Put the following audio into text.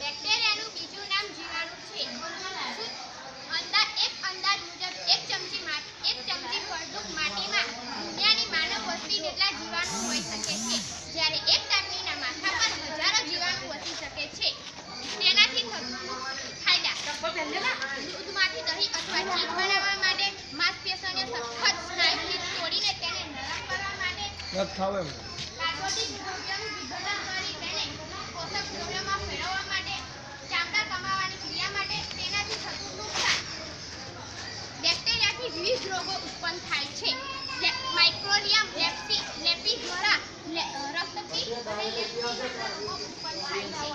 બેક્ટેરિયાનું બીજું નામ જીવાણુ છે. શું- એક અંદાજ મુજબ એક ચમચી મા- એક ચમચી ફળદ્રુપ માટીમાં દુનિયાની માનવ વસ્તી જેટલા જીવાણુ હોઈ શકે છે જ્યારે એક તાકીના માથા પર હજારો જીવાણુ વસી શકે છે. તેનાથી ફાયદા. દૂધમાંથી દહીં અથવા બનાવવા માટે માંસપેશીઓને સખત સ્નાયુથી તોડીને તેને નરમ કરવા માટે ઉત્પન્ન થાય છે. માઇક્રોલિયમ લેપ્સી લેપી દ્વારા રક્તથી ઉત્પન્ન થાય છે.